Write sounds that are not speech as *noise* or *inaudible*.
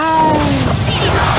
Oh, *laughs* *laughs*